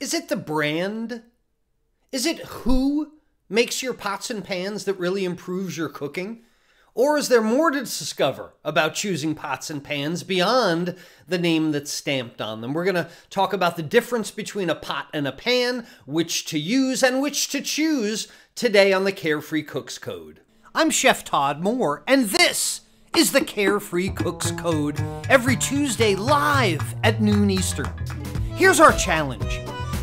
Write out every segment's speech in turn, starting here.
Is it the brand? Is it who makes your pots and pans that really improves your cooking? Or is there more to discover about choosing pots and pans beyond the name that's stamped on them? We're going to talk about the difference between a pot and a pan, which to use and which to choose today on the Carefree Cooks Code. I'm Chef Todd Mohr, and this is the Carefree Cooks Code every Tuesday live at noon Eastern. Here's our challenge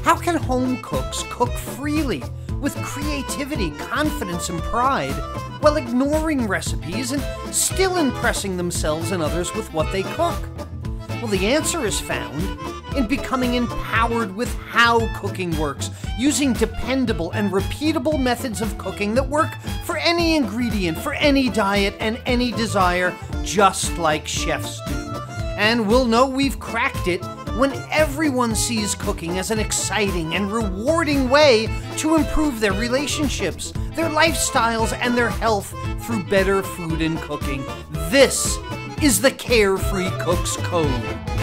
How can home cooks cook freely? with creativity, confidence, and pride while ignoring recipes and still impressing themselves and others with what they cook? Well, the answer is found in becoming empowered with how cooking works, using dependable and repeatable methods of cooking that work for any ingredient, for any diet, and any desire, just like chefs do. And we'll know we've cracked it when everyone sees cooking as an exciting and rewarding way to improve their relationships, their lifestyles, and their health through better food and cooking. This is the Carefree Cooks Code.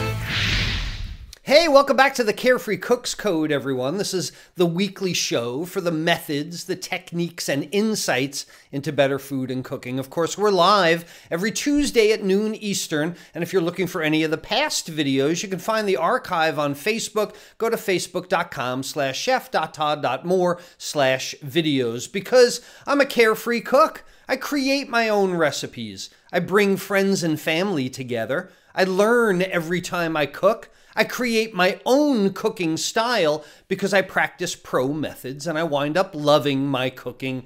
Hey, welcome back to the Carefree Cooks Code, everyone. This is the weekly show for the methods, the techniques, and insights into better food and cooking. Of course, we're live every Tuesday at noon Eastern. And if you're looking for any of the past videos, you can find the archive on Facebook. Go to facebook.com slash chef.todd.mohr slash videos because I'm a carefree cook. I create my own recipes. I bring friends and family together. I learn every time I cook. I create my own cooking style because I practice pro methods and I wind up loving my cooking.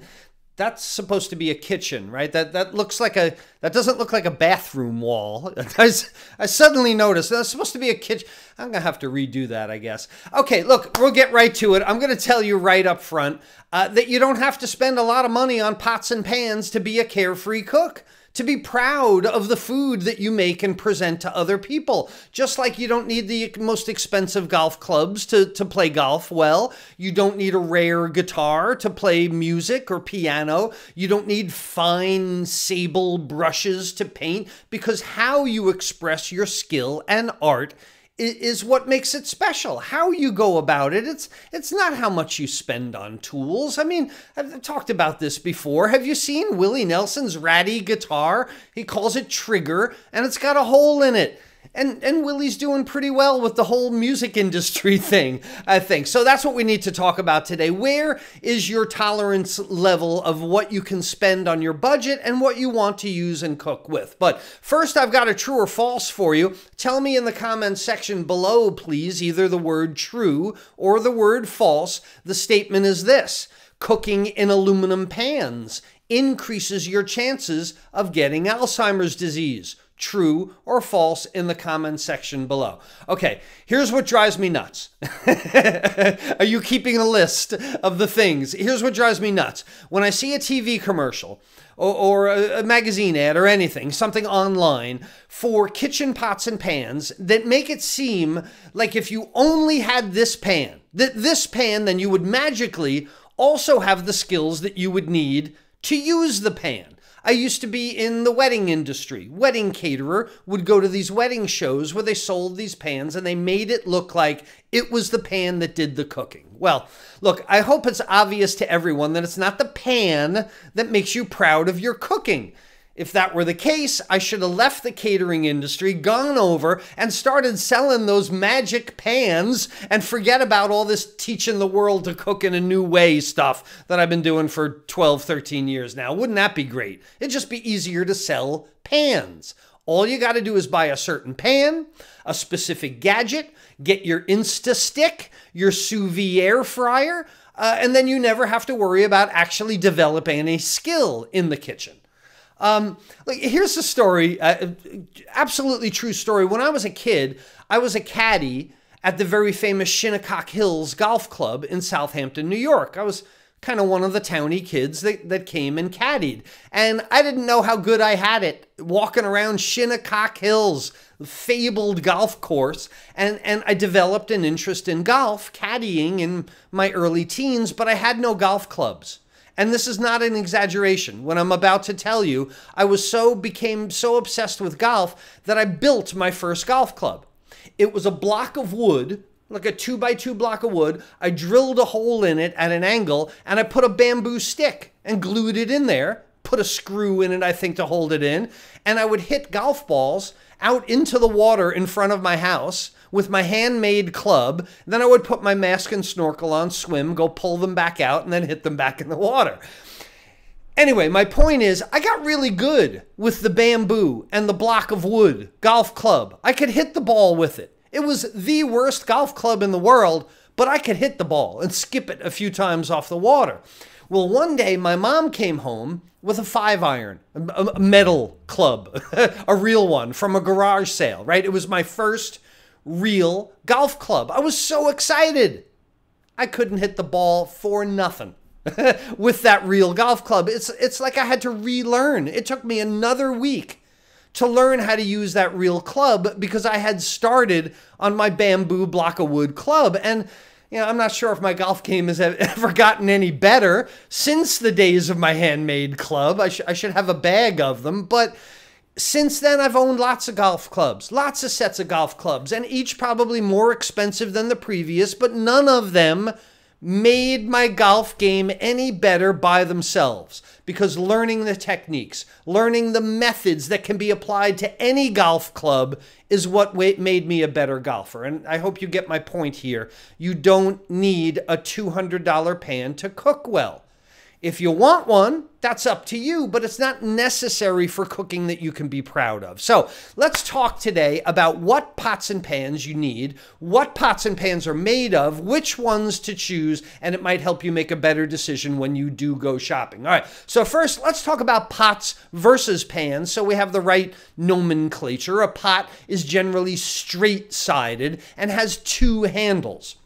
That's supposed to be a kitchen, right? That that looks like a that doesn't look like a bathroom wall. I, I suddenly noticed that's supposed to be a kitchen. I'm gonna have to redo that, I guess. Okay, look, we'll get right to it. I'm gonna tell you right up front uh, that you don't have to spend a lot of money on pots and pans to be a carefree cook to be proud of the food that you make and present to other people. Just like you don't need the most expensive golf clubs to, to play golf well, you don't need a rare guitar to play music or piano, you don't need fine sable brushes to paint, because how you express your skill and art is what makes it special. How you go about it, it's it's not how much you spend on tools. I mean, I've talked about this before. Have you seen Willie Nelson's ratty guitar? He calls it Trigger, and it's got a hole in it and and Willie's doing pretty well with the whole music industry thing, I think. So that's what we need to talk about today. Where is your tolerance level of what you can spend on your budget and what you want to use and cook with? But first, I've got a true or false for you. Tell me in the comments section below, please, either the word true or the word false. The statement is this: cooking in aluminum pans increases your chances of getting Alzheimer's disease true or false in the comment section below. Okay, here's what drives me nuts. Are you keeping a list of the things? Here's what drives me nuts. When I see a TV commercial or, a magazine ad or anything, something online for kitchen pots and pans that make it seem like if you only had this pan, that this pan, then you would magically also have the skills that you would need to use the pan. I used to be in the wedding industry. Wedding caterer would go to these wedding shows where they sold these pans and they made it look like it was the pan that did the cooking. Well, look, I hope it's obvious to everyone that it's not the pan that makes you proud of your cooking. If that were the case, I should have left the catering industry, gone over, and started selling those magic pans and forget about all this teaching the world to cook in a new way stuff that I've been doing for 12, 13 years now. Wouldn't that be great? It'd just be easier to sell pans. All you got to do is buy a certain pan, a specific gadget, get your Insta Stick, your sous vide air fryer, uh, and then you never have to worry about actually developing any skill in the kitchen. Um, like here's the story, uh, absolutely true story. When I was a kid, I was a caddy at the very famous Shinnecock Hills Golf Club in Southampton, New York. I was kind of one of the towny kids that, that came and caddied. And I didn't know how good I had it walking around Shinnecock Hills, fabled golf course. And, and I developed an interest in golf, caddying in my early teens, but I had no golf clubs. And this is not an exaggeration. When I'm about to tell you, I was so became so obsessed with golf that I built my first golf club. It was a block of wood like a two by two block of wood. I drilled a hole in it at an angle and I put a bamboo stick and glued it in there, put a screw in it, I think, to hold it in. And I would hit golf balls out into the water in front of my house with my handmade club. Then I would put my mask and snorkel on, swim, go pull them back out, and then hit them back in the water. Anyway, my point is, I got really good with the bamboo and the block of wood golf club. I could hit the ball with it. It was the worst golf club in the world, but I could hit the ball and skip it a few times off the water. Well, one day my mom came home with a five iron, a metal club, a real one from a garage sale, right? It was my first real golf club. I was so excited. I couldn't hit the ball for nothing. with that real golf club. It's it's like I had to relearn. It took me another week to learn how to use that real club because I had started on my bamboo block of wood club and you know, I'm not sure if my golf game has ever gotten any better since the days of my handmade club. I, sh- I should have a bag of them, but since then, I've owned lots of golf clubs, lots of sets of golf clubs, and each probably more expensive than the previous, but none of them made my golf game any better by themselves because learning the techniques, learning the methods that can be applied to any golf club is what made me a better golfer. And I hope you get my point here. You don't need a $200 pan to cook well. If you want one, that's up to you, but it's not necessary for cooking that you can be proud of. So let's talk today about what pots and pans you need, what pots and pans are made of, which ones to choose, and it might help you make a better decision when you do go shopping. All right, so first let's talk about pots versus pans so we have the right nomenclature. A pot is generally straight sided and has two handles.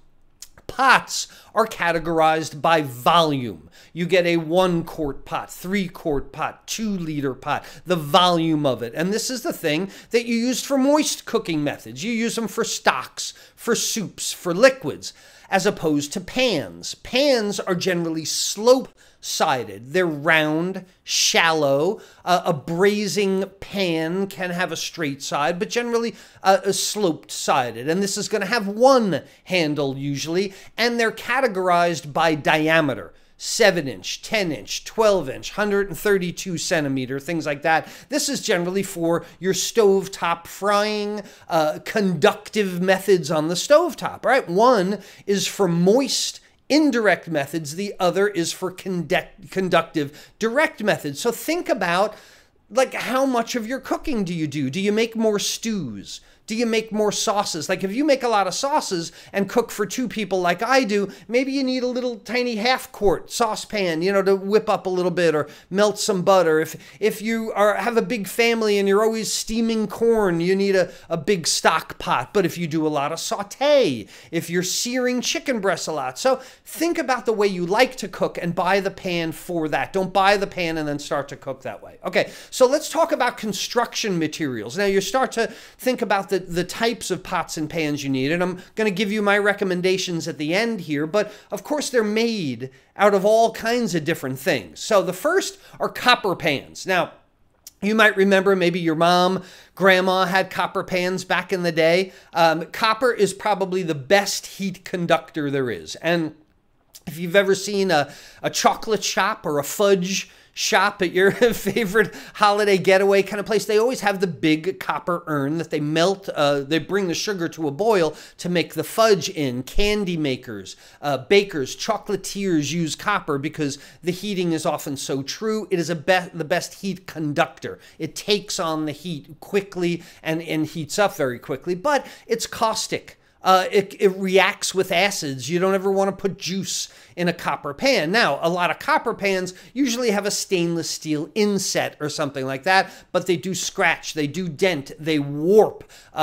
Pots are categorized by volume. You get a one quart pot, three quart pot, two liter pot, the volume of it. And this is the thing that you use for moist cooking methods. You use them for stocks, for soups, for liquids, as opposed to pans. Pans are generally slope sided. They're round, shallow. Uh, a braising pan can have a straight side, but generally uh, a sloped sided. And this is going to have one handle usually, and they're categorized by diameter. 7 inch, 10 inch, 12 inch, 132 centimeter, things like that. This is generally for your stovetop frying, uh, conductive methods on the stovetop, right? One is for moist indirect methods, the other is for conduct- conductive direct methods. So think about like how much of your cooking do you do? Do you make more stews? Do you make more sauces? Like if you make a lot of sauces and cook for two people like I do, maybe you need a little tiny half quart saucepan, you know, to whip up a little bit or melt some butter. If if you are have a big family and you're always steaming corn, you need a, a big stock pot. But if you do a lot of saute, if you're searing chicken breasts a lot. So think about the way you like to cook and buy the pan for that. Don't buy the pan and then start to cook that way. Okay, so let's talk about construction materials. Now you start to think about the, the types of pots and pans you need. And I'm going to give you my recommendations at the end here. But of course, they're made out of all kinds of different things. So the first are copper pans. Now, you might remember maybe your mom, grandma had copper pans back in the day. Um, copper is probably the best heat conductor there is. And if you've ever seen a, a chocolate shop or a fudge shop at your favorite holiday getaway kind of place, they always have the big copper urn that they melt, uh, they bring the sugar to a boil to make the fudge in. Candy makers, uh, bakers, chocolatiers use copper because the heating is often so true. It is a be- the best heat conductor. It takes on the heat quickly and, and heats up very quickly, but it's caustic. Uh, it, it reacts with acids. You don't ever want to put juice in a copper pan. Now, a lot of copper pans usually have a stainless steel inset or something like that, but they do scratch, they do dent, they warp, uh,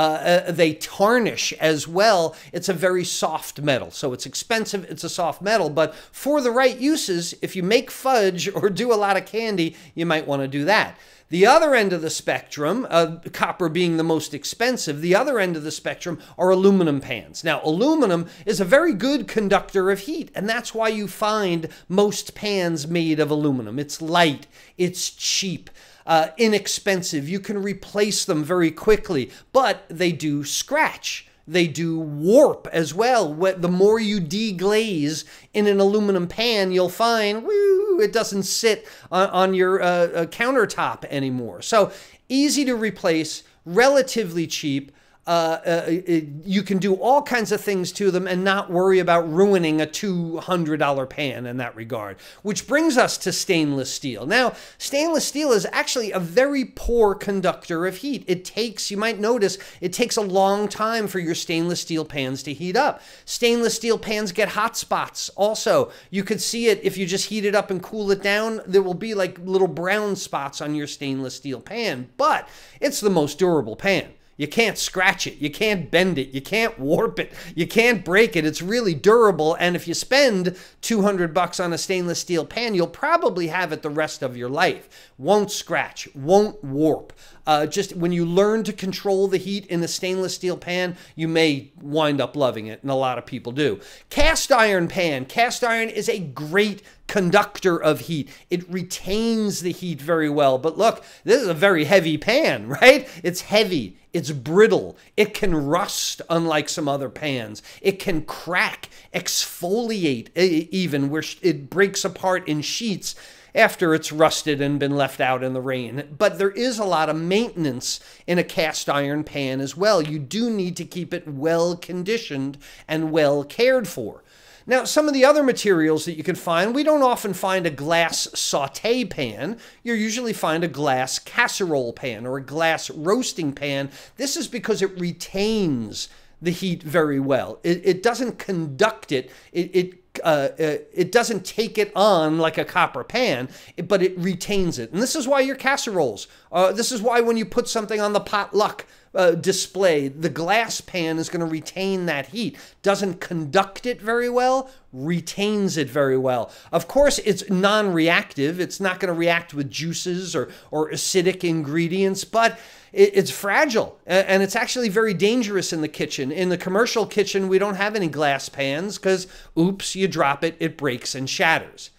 uh, they tarnish as well. It's a very soft metal, so it's expensive, it's a soft metal, but for the right uses, if you make fudge or do a lot of candy, you might want to do that. The other end of the spectrum, uh, copper being the most expensive, the other end of the spectrum are aluminum pans. Now, aluminum is a very good conductor of heat, and that's why you find most pans made of aluminum. It's light, it's cheap. Uh, inexpensive. You can replace them very quickly, but they do scratch They do warp as well. The more you deglaze in an aluminum pan, you'll find woo, it doesn't sit on, on your uh, uh, countertop anymore. So easy to replace, relatively cheap. Uh, uh, it, you can do all kinds of things to them and not worry about ruining a $200 pan in that regard. Which brings us to stainless steel. Now, stainless steel is actually a very poor conductor of heat. It takes, you might notice, it takes a long time for your stainless steel pans to heat up. Stainless steel pans get hot spots also. You could see it if you just heat it up and cool it down, there will be like little brown spots on your stainless steel pan, but it's the most durable pan. You can't scratch it. You can't bend it. You can't warp it. You can't break it. It's really durable. And if you spend 200 bucks on a stainless steel pan, you'll probably have it the rest of your life. Won't scratch, won't warp. Uh, just when you learn to control the heat in a stainless steel pan, you may wind up loving it, and a lot of people do. Cast iron pan. Cast iron is a great conductor of heat. It retains the heat very well. But look, this is a very heavy pan, right? It's heavy. It's brittle. It can rust, unlike some other pans. It can crack, exfoliate, even where it breaks apart in sheets after it's rusted and been left out in the rain. But there is a lot of maintenance in a cast iron pan as well. You do need to keep it well conditioned and well cared for. Now, some of the other materials that you can find, we don't often find a glass saute pan. You usually find a glass casserole pan or a glass roasting pan. This is because it retains the heat very well. It, it doesn't conduct it. It, it uh, uh, it doesn't take it on like a copper pan, but it retains it. And this is why your casseroles, uh, this is why when you put something on the potluck uh, display, the glass pan is going to retain that heat. Doesn't conduct it very well, retains it very well. Of course, it's non reactive, it's not going to react with juices or, or acidic ingredients, but it's fragile and it's actually very dangerous in the kitchen. In the commercial kitchen, we don't have any glass pans because, oops, you drop it, it breaks and shatters.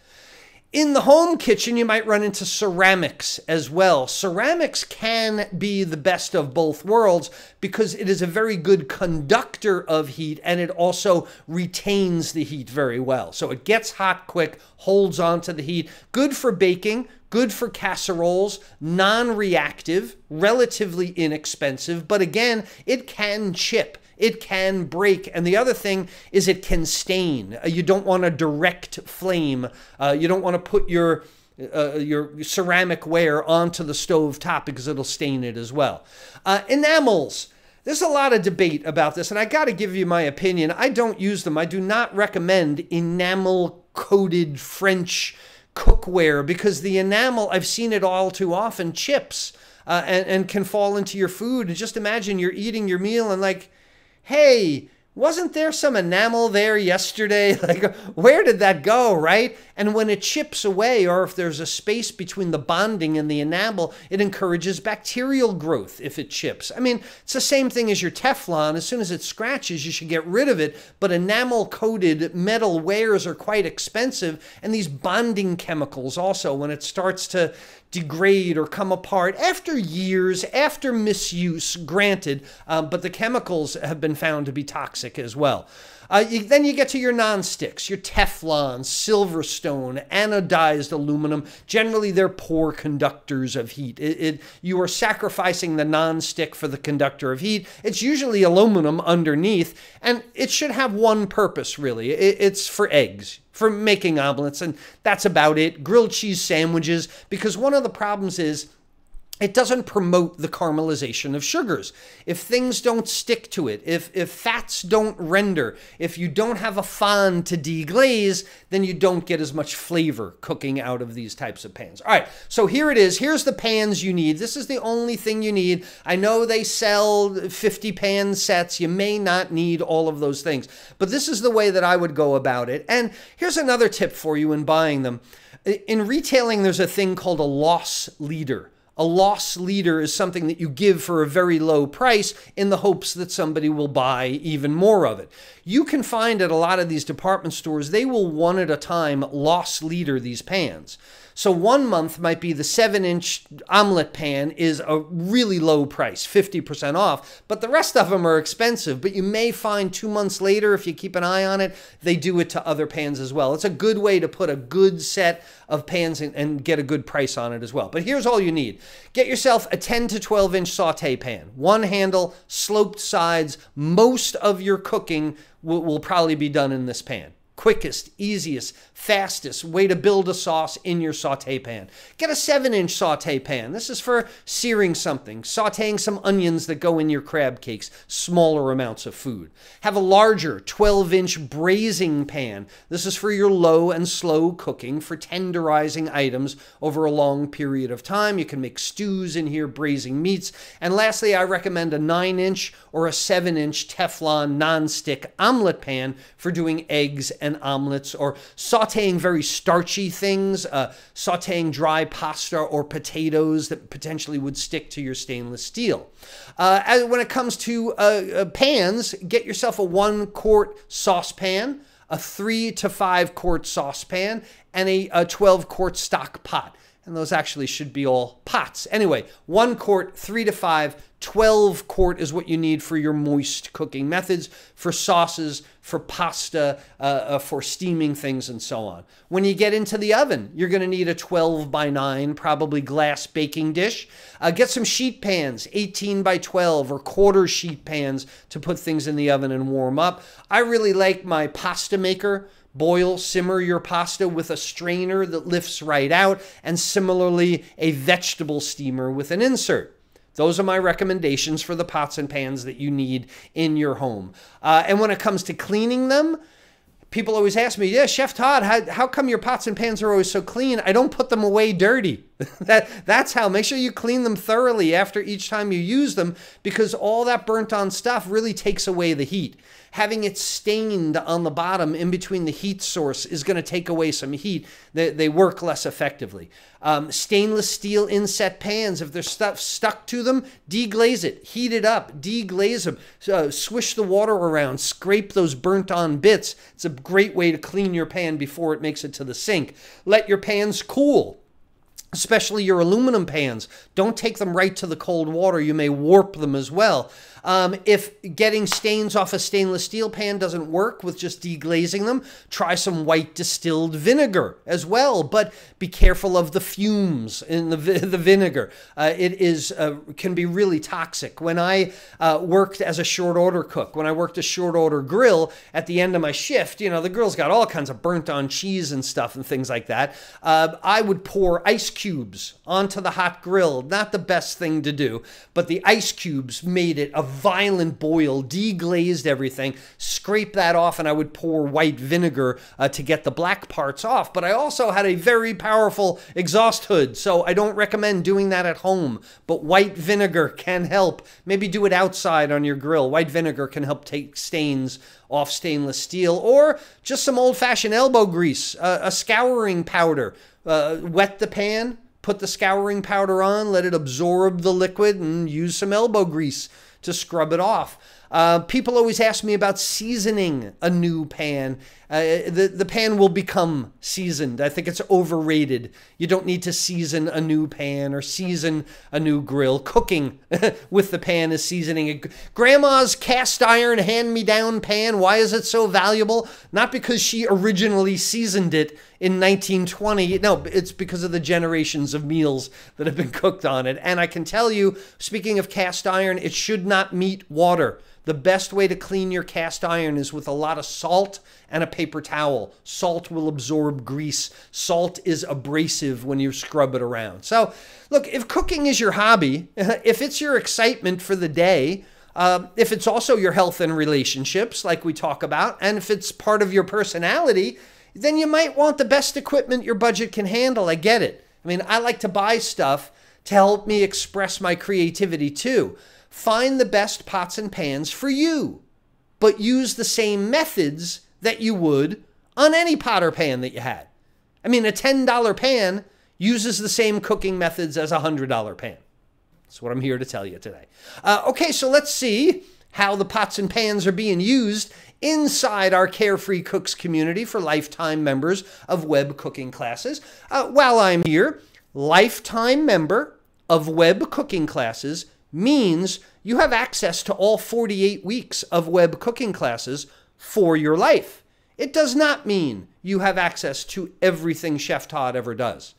In the home kitchen, you might run into ceramics as well. Ceramics can be the best of both worlds because it is a very good conductor of heat and it also retains the heat very well. So it gets hot quick, holds on to the heat. Good for baking, good for casseroles, non reactive, relatively inexpensive, but again, it can chip it can break. And the other thing is it can stain. Uh, you don't want a direct flame. Uh, you don't want to put your uh, your ceramic ware onto the stove top because it'll stain it as well. Uh, enamels. There's a lot of debate about this, and I got to give you my opinion. I don't use them. I do not recommend enamel coated French cookware because the enamel, I've seen it all too often, chips uh, and, and can fall into your food. And just imagine you're eating your meal and like, hey, wasn't there some enamel there yesterday? Like, where did that go, right? And when it chips away, or if there's a space between the bonding and the enamel, it encourages bacterial growth if it chips. I mean, it's the same thing as your Teflon. As soon as it scratches, you should get rid of it. But enamel coated metal wares are quite expensive. And these bonding chemicals also, when it starts to degrade or come apart after years, after misuse, granted, um, but the chemicals have been found to be toxic as well. Uh, you, then you get to your non-sticks, your Teflon, Silverstone, anodized aluminum. Generally, they're poor conductors of heat. It, it, you are sacrificing the non-stick for the conductor of heat. It's usually aluminum underneath, and it should have one purpose, really. It, it's for eggs for making omelets, and that's about it. Grilled cheese sandwiches, because one of the problems is it doesn't promote the caramelization of sugars. If things don't stick to it, if, if fats don't render, if you don't have a fond to deglaze, then you don't get as much flavor cooking out of these types of pans. All right, so here it is. Here's the pans you need. This is the only thing you need. I know they sell 50 pan sets. You may not need all of those things, but this is the way that I would go about it. And here's another tip for you in buying them. In retailing, there's a thing called a loss leader A loss leader is something that you give for a very low price in the hopes that somebody will buy even more of it. You can find at a lot of these department stores, they will one at a time loss leader these pans. So one month might be the seven inch omelet pan is a really low price, 50% off, but the rest of them are expensive. But you may find two months later, if you keep an eye on it, they do it to other pans as well. It's a good way to put a good set of pans and, and get a good price on it as well. But here's all you need get yourself a 10 to 12 inch saute pan, one handle, sloped sides. Most of your cooking will, will probably be done in this pan quickest, easiest, fastest way to build a sauce in your saute pan. Get a 7 inch saute pan. This is for searing something, sauteing some onions that go in your crab cakes, smaller amounts of food. Have a larger 12 inch braising pan. This is for your low and slow cooking for tenderizing items over a long period of time. You can make stews in here, braising meats. And lastly, I recommend a 9 inch or a 7 inch Teflon non-stick omelet pan for doing eggs and omelets or sauteing very starchy things, uh, sauteing dry pasta or potatoes that potentially would stick to your stainless steel. Uh, when it comes to uh, uh, pans, get yourself a one quart saucepan, a three to five quart saucepan, and a, a 12 quart stock pot and those actually should be all pots. Anyway, one quart, three to five, 12 quart is what you need for your moist cooking methods, for sauces, for pasta, uh, uh, for steaming things, and so on. When you get into the oven, you're going to need a 12 by 9, probably glass baking dish. Uh, get some sheet pans, 18 by 12 or quarter sheet pans to put things in the oven and warm up. I really like my pasta maker Boil, simmer your pasta with a strainer that lifts right out, and similarly, a vegetable steamer with an insert. Those are my recommendations for the pots and pans that you need in your home. Uh, and when it comes to cleaning them, people always ask me, yeah, Chef Todd, how, how come your pots and pans are always so clean? I don't put them away dirty. that, that's how. Make sure you clean them thoroughly after each time you use them because all that burnt on stuff really takes away the heat having it stained on the bottom in between the heat source is going to take away some heat. They, they work less effectively. Um, stainless steel inset pans, if there's stuff stuck to them, deglaze it, heat it up, deglaze them, uh, swish the water around, scrape those burnt on bits. It's a great way to clean your pan before it makes it to the sink. Let your pans cool especially your aluminum pans. Don't take them right to the cold water. You may warp them as well. Um, if getting stains off a stainless steel pan doesn't work with just deglazing them, try some white distilled vinegar as well. But be careful of the fumes in the, the vinegar. Uh, it is uh, can be really toxic. When I uh, worked as a short order cook, when I worked a short order grill at the end of my shift, you know, the grill's got all kinds of burnt on cheese and stuff and things like that. Uh, I would pour ice cubes onto the hot grill. Not the best thing to do, but the ice cubes made it a violent boil, deglazed everything, scrape that off, and I would pour white vinegar uh, to get the black parts off. But I also had a very powerful exhaust hood, so I don't recommend doing that at home. But white vinegar can help. Maybe do it outside on your grill. White vinegar can help take stains off stainless steel, or just some old fashioned elbow grease, uh, a scouring powder. Uh, wet the pan, put the scouring powder on, let it absorb the liquid, and use some elbow grease to scrub it off. Uh, people always ask me about seasoning a new pan. Uh, the, the pan will become seasoned. I think it's overrated. You don't need to season a new pan or season a new grill. Cooking with the pan is seasoning. Grandma's cast iron hand me down pan, why is it so valuable? Not because she originally seasoned it in 1920. No, it's because of the generations of meals that have been cooked on it. And I can tell you, speaking of cast iron, it should not meet water. The best way to clean your cast iron is with a lot of salt and a paper towel. Salt will absorb grease. Salt is abrasive when you scrub it around. So, look, if cooking is your hobby, if it's your excitement for the day, uh, if it's also your health and relationships, like we talk about, and if it's part of your personality, then you might want the best equipment your budget can handle. I get it. I mean, I like to buy stuff to help me express my creativity too. Find the best pots and pans for you, but use the same methods that you would on any pot or pan that you had. I mean, a $10 pan, uses the same cooking methods as a $100 pan. That's what I'm here to tell you today. Uh, okay, so let's see how the pots and pans are being used inside our Carefree Cooks community for lifetime members of web cooking classes. Uh, while I'm here, lifetime member of web cooking classes means you have access to all 48 weeks of web cooking classes for your life. It does not mean you have access to everything Chef Todd ever does.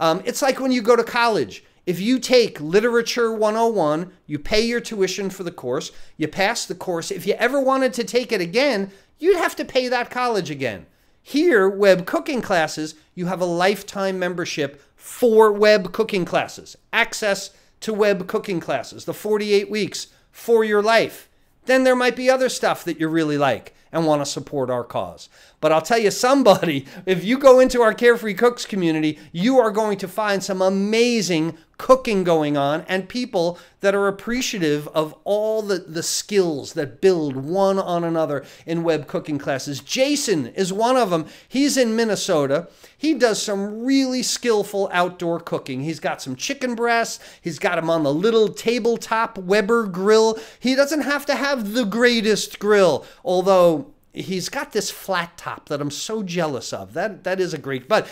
Um, it's like when you go to college. If you take Literature 101, you pay your tuition for the course, you pass the course. If you ever wanted to take it again, you'd have to pay that college again. Here, web cooking classes, you have a lifetime membership for web cooking classes, access to web cooking classes, the 48 weeks for your life. Then there might be other stuff that you really like and want to support our cause. But I'll tell you, somebody, if you go into our Carefree Cooks community, you are going to find some amazing cooking going on and people that are appreciative of all the, the skills that build one on another in web cooking classes. Jason is one of them. He's in Minnesota. He does some really skillful outdoor cooking. He's got some chicken breasts. He's got them on the little tabletop Weber grill. He doesn't have to have the greatest grill, although he's got this flat top that I'm so jealous of. That that is a great. But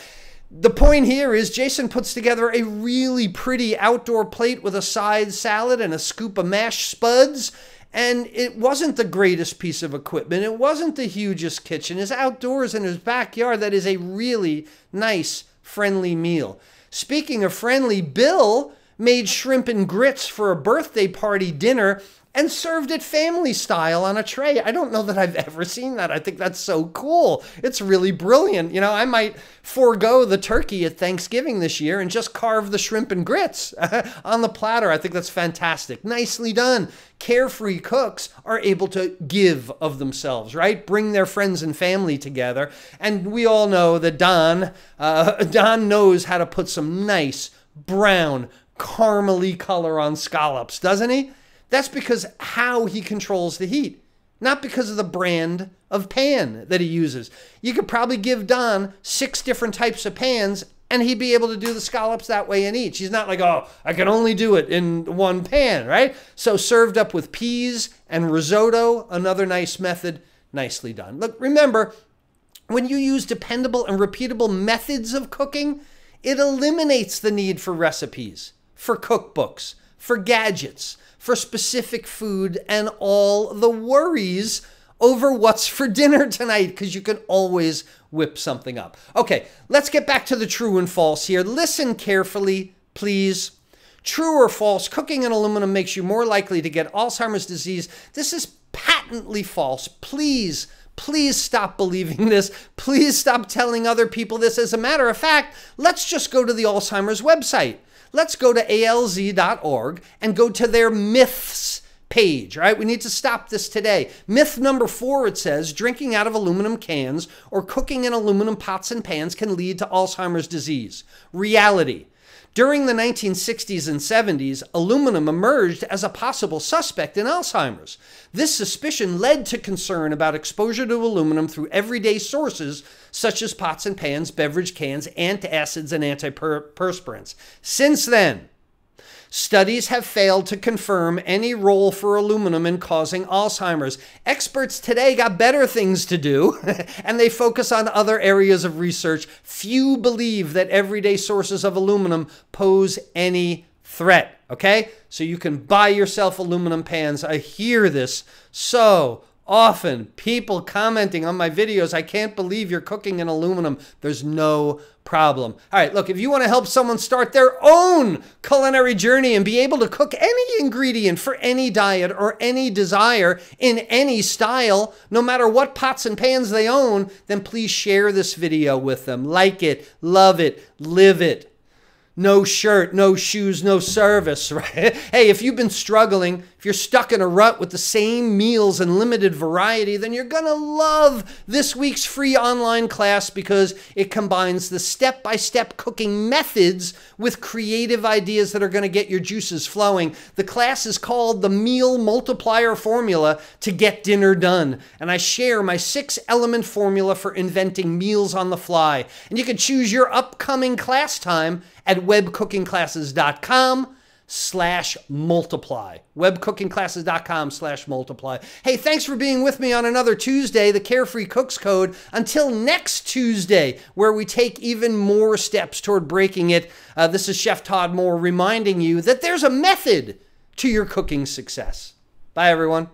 the point here is Jason puts together a really pretty outdoor plate with a side salad and a scoop of mashed spuds. And it wasn't the greatest piece of equipment. It wasn't the hugest kitchen. It's outdoors in his backyard. That is a really nice, friendly meal. Speaking of friendly, Bill made shrimp and grits for a birthday party dinner and served it family style on a tray. I don't know that I've ever seen that. I think that's so cool. It's really brilliant. You know, I might forego the turkey at Thanksgiving this year and just carve the shrimp and grits on the platter. I think that's fantastic. Nicely done. Carefree cooks are able to give of themselves, right? Bring their friends and family together. And we all know that Don, uh, Don knows how to put some nice brown caramely color on scallops, doesn't he? That's because how he controls the heat, not because of the brand of pan that he uses. You could probably give Don six different types of pans and he'd be able to do the scallops that way in each. He's not like, oh, I can only do it in one pan, right? So served up with peas and risotto, another nice method, nicely done. Look, remember, when you use dependable and repeatable methods of cooking, it eliminates the need for recipes, for cookbooks, for gadgets, for specific food and all the worries over what's for dinner tonight because you can always whip something up. Okay, let's get back to the true and false here. Listen carefully, please. True or false, cooking in aluminum makes you more likely to get Alzheimer's disease. This is patently false. Please, please stop believing this. Please stop telling other people this. As a matter of fact, let's just go to the Alzheimer's website let's go to alz.org and go to their myths page, right? We need to stop this today. Myth number four, it says drinking out of aluminum cans or cooking in aluminum pots and pans can lead to Alzheimer's disease. Reality. During the 1960s and 70s, aluminum emerged as a possible suspect in Alzheimer's. This suspicion led to concern about exposure to aluminum through everyday sources such as pots and pans, beverage cans, antacids, and antiperspirants. Since then, Studies have failed to confirm any role for aluminum in causing Alzheimer's. Experts today got better things to do, and they focus on other areas of research. Few believe that everyday sources of aluminum pose any threat. Okay? So you can buy yourself aluminum pans. I hear this so often people commenting on my videos, I can't believe you're cooking in aluminum. There's no problem. All right, look, if you want to help someone start their own culinary journey and be able to cook any ingredient for any diet or any desire in any style, no matter what pots and pans they own, then please share this video with them. Like it, love it, live it no shirt, no shoes, no service, right? Hey, if you've been struggling If you're stuck in a rut with the same meals and limited variety, then you're going to love this week's free online class because it combines the step by step cooking methods with creative ideas that are going to get your juices flowing. The class is called the Meal Multiplier Formula to Get Dinner Done. And I share my six element formula for inventing meals on the fly. And you can choose your upcoming class time at webcookingclasses.com slash multiply. Webcookingclasses.com slash multiply. Hey, thanks for being with me on another Tuesday, the Carefree Cooks Code. Until next Tuesday, where we take even more steps toward breaking it. Uh, this is Chef Todd Mohr reminding you that there's a method to your cooking success. Bye, everyone.